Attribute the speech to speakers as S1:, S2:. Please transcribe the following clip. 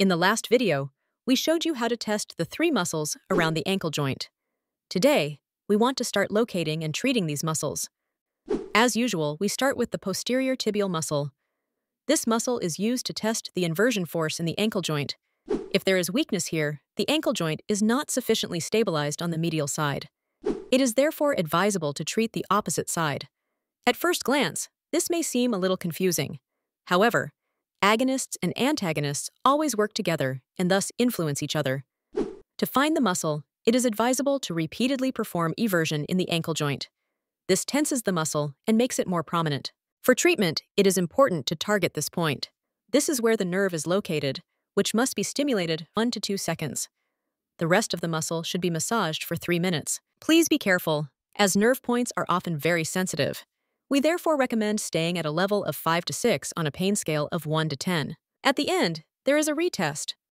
S1: In the last video, we showed you how to test the three muscles around the ankle joint. Today, we want to start locating and treating these muscles. As usual, we start with the posterior tibial muscle. This muscle is used to test the inversion force in the ankle joint. If there is weakness here, the ankle joint is not sufficiently stabilized on the medial side. It is therefore advisable to treat the opposite side. At first glance, this may seem a little confusing. However, Agonists and antagonists always work together and thus influence each other. To find the muscle, it is advisable to repeatedly perform eversion in the ankle joint. This tenses the muscle and makes it more prominent. For treatment, it is important to target this point. This is where the nerve is located, which must be stimulated 1 to 2 seconds. The rest of the muscle should be massaged for 3 minutes. Please be careful, as nerve points are often very sensitive. We therefore recommend staying at a level of 5 to 6 on a pain scale of 1 to 10. At the end, there is a retest,